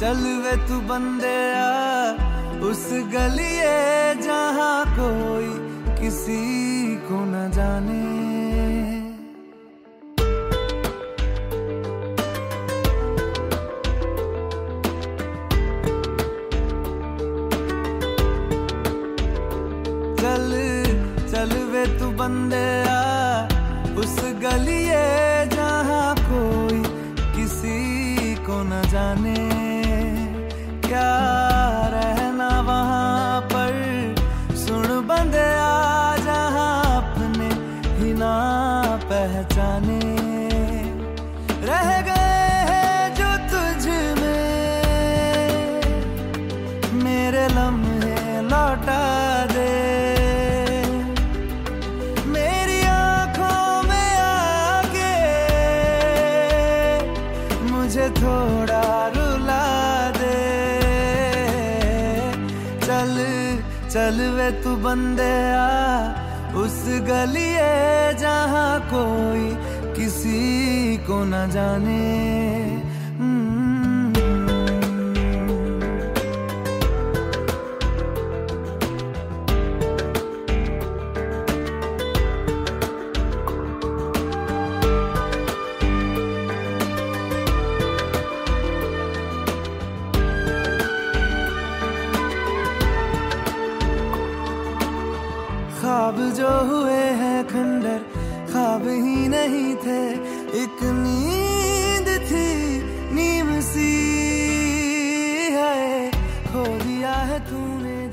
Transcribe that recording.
चल वे तू बंदे आ उस गलिए जहाँ चल चल वे तू बंदे आ। उस गलिए जहाँ कोई किसी को न जाने। क्या रहना वहाँ पर? सुन बंदे आ जहाँ अपने ही ना पहचाने। रह गए मुझे थोड़ा रुला दे। चल चल वे तू बंदे आ उस गलिए जहाँ कोई किसी को न जाने। ख्वाब जो हुए हैं खंडर, ख्वाब ही नहीं थे। एक नींद थी, नीम सी है, खो दिया है तूने।